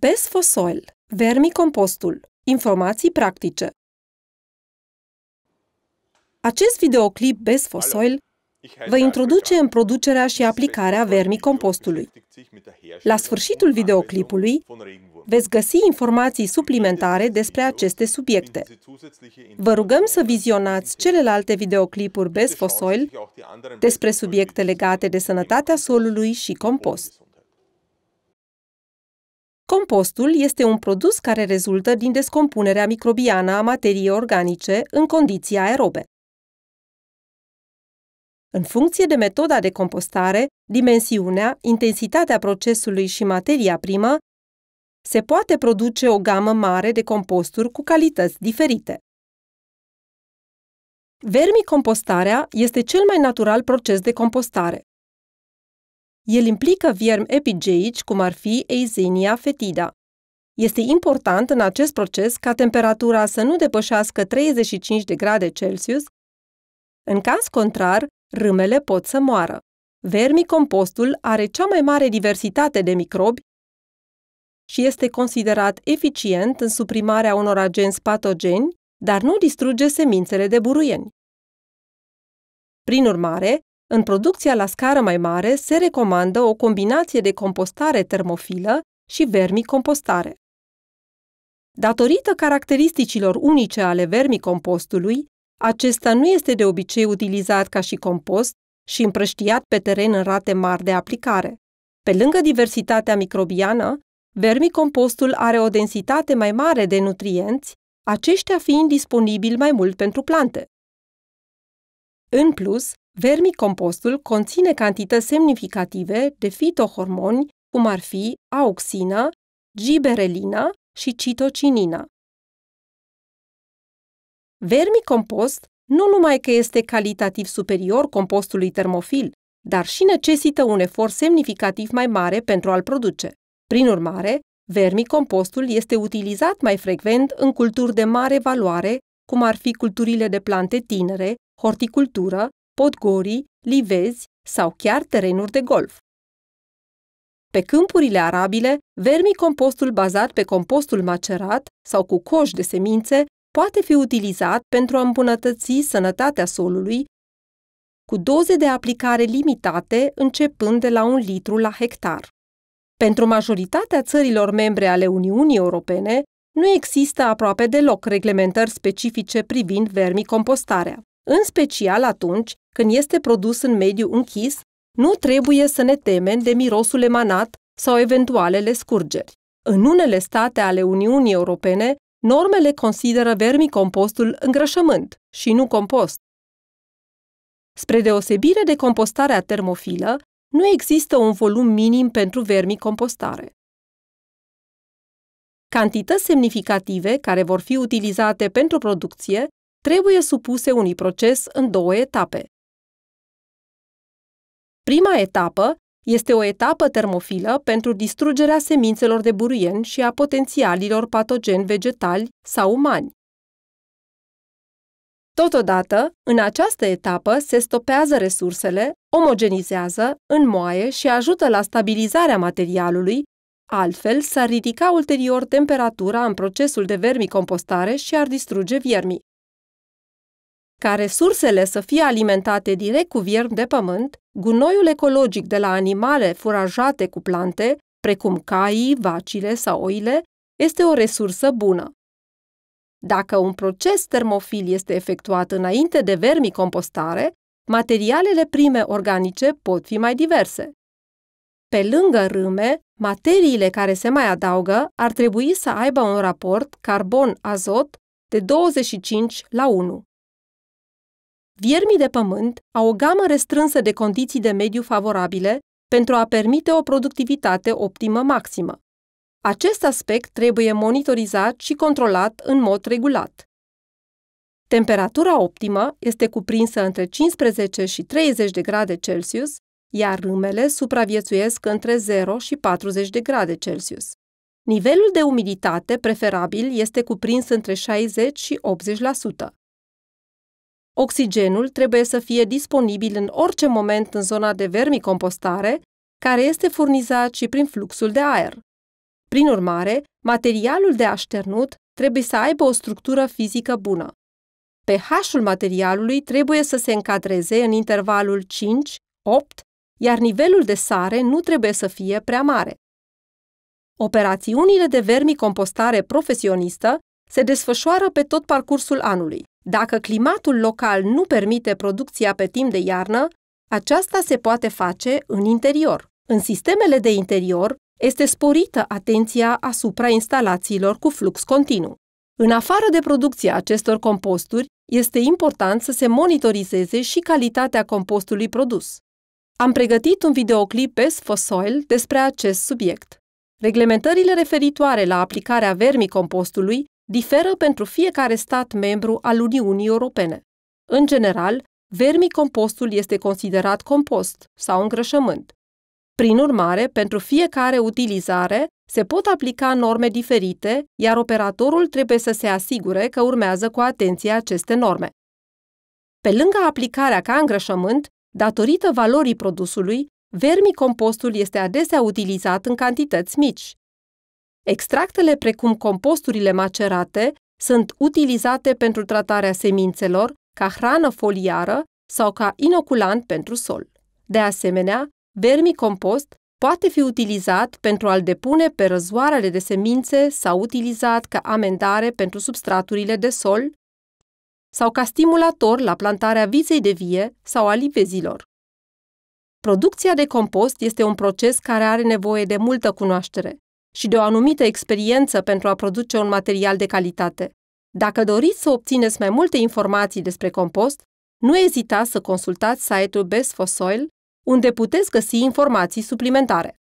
Best for Soil, vermicompostul, informații practice. Acest videoclip Best for Soil vă introduce în producerea și aplicarea vermicompostului. La sfârșitul videoclipului veți găsi informații suplimentare despre aceste subiecte. Vă rugăm să vizionați celelalte videoclipuri Best for Soil despre subiecte legate de sănătatea solului și compost. Compostul este un produs care rezultă din descompunerea microbiană a materiei organice în condiții aerobe. În funcție de metoda de compostare, dimensiunea, intensitatea procesului și materia primă, se poate produce o gamă mare de composturi cu calități diferite. Vermicompostarea este cel mai natural proces de compostare. El implică viermi epigeici, cum ar fi Eisenia fetida. Este important în acest proces ca temperatura să nu depășească 35 de grade Celsius. În caz contrar, râmele pot să moară. Vermicompostul are cea mai mare diversitate de microbi și este considerat eficient în suprimarea unor agenți patogeni, dar nu distruge semințele de buruieni. Prin urmare, în producția la scară mai mare se recomandă o combinație de compostare termofilă și vermicompostare. Datorită caracteristicilor unice ale vermicompostului, acesta nu este de obicei utilizat ca și compost și împrăștiat pe teren în rate mari de aplicare. Pe lângă diversitatea microbiană, vermicompostul are o densitate mai mare de nutrienți, aceștia fiind disponibili mai mult pentru plante. În plus, vermicompostul conține cantități semnificative de fitohormoni, cum ar fi auxină, giberelină și citocinina. Vermicompost nu numai că este calitativ superior compostului termofil, dar și necesită un efort semnificativ mai mare pentru a-l produce. Prin urmare, vermicompostul este utilizat mai frecvent în culturi de mare valoare, cum ar fi culturile de plante tinere, horticultură, podgorii, livezi sau chiar terenuri de golf. Pe câmpurile arabile, vermicompostul bazat pe compostul macerat sau cu coș de semințe poate fi utilizat pentru a îmbunătăți sănătatea solului cu doze de aplicare limitate începând de la un litru la hectar. Pentru majoritatea țărilor membre ale Uniunii Europene, nu există aproape deloc reglementări specifice privind vermicompostarea. În special atunci când este produs în mediu închis, nu trebuie să ne temem de mirosul emanat sau eventualele scurgeri. În unele state ale Uniunii Europene, normele consideră vermicompostul îngrășământ și nu compost. Spre deosebire de compostarea termofilă, nu există un volum minim pentru vermicompostare. Cantități semnificative care vor fi utilizate pentru producție trebuie supuse unui proces în două etape. Prima etapă este o etapă termofilă pentru distrugerea semințelor de buruieni și a potențialilor patogeni vegetali sau umani. Totodată, în această etapă se stopează resursele, omogenizează, înmoaie și ajută la stabilizarea materialului, altfel s-ar ridica ulterior temperatura în procesul de vermicompostare și ar distruge viermii. Ca resursele să fie alimentate direct cu viermi de pământ, gunoiul ecologic de la animale furajate cu plante, precum caii, vacile sau oile, este o resursă bună. Dacă un proces termofil este efectuat înainte de vermicompostare, materialele prime organice pot fi mai diverse. Pe lângă râme, materiile care se mai adaugă ar trebui să aibă un raport carbon-azot de 25 la 1. Viermii de pământ au o gamă restrânsă de condiții de mediu favorabile pentru a permite o productivitate optimă maximă. Acest aspect trebuie monitorizat și controlat în mod regulat. Temperatura optimă este cuprinsă între 15 și 30 de grade Celsius, iar râmele supraviețuiesc între 0 și 40 de grade Celsius. Nivelul de umiditate preferabil este cuprins între 60 și 80%. Oxigenul trebuie să fie disponibil în orice moment în zona de vermicompostare, care este furnizat și prin fluxul de aer. Prin urmare, materialul de așternut trebuie să aibă o structură fizică bună. pH-ul materialului trebuie să se încadreze în intervalul 5-8, iar nivelul de sare nu trebuie să fie prea mare. Operațiunile de vermicompostare profesionistă se desfășoară pe tot parcursul anului. Dacă climatul local nu permite producția pe timp de iarnă, aceasta se poate face în interior. În sistemele de interior este sporită atenția asupra instalațiilor cu flux continuu. În afară de producția acestor composturi, este important să se monitorizeze și calitatea compostului produs. Am pregătit un videoclip pe Sfosoil despre acest subiect. Reglementările referitoare la aplicarea vermicompostului diferă pentru fiecare stat membru al Uniunii Europene. În general, vermicompostul este considerat compost sau îngrășământ. Prin urmare, pentru fiecare utilizare se pot aplica norme diferite, iar operatorul trebuie să se asigure că urmează cu atenție aceste norme. Pe lângă aplicarea ca îngrășământ, datorită valorii produsului, vermicompostul este adesea utilizat în cantități mici. Extractele precum composturile macerate sunt utilizate pentru tratarea semințelor, ca hrană foliară sau ca inoculant pentru sol. De asemenea, vermicompost poate fi utilizat pentru a-l depune pe răzoarele de semințe sau utilizat ca amendare pentru substraturile de sol sau ca stimulator la plantarea viței de vie sau a livezilor. Producția de compost este un proces care are nevoie de multă cunoaștere și de o anumită experiență pentru a produce un material de calitate. Dacă doriți să obțineți mai multe informații despre compost, nu ezitați să consultați site-ul Best for Soil, unde puteți găsi informații suplimentare.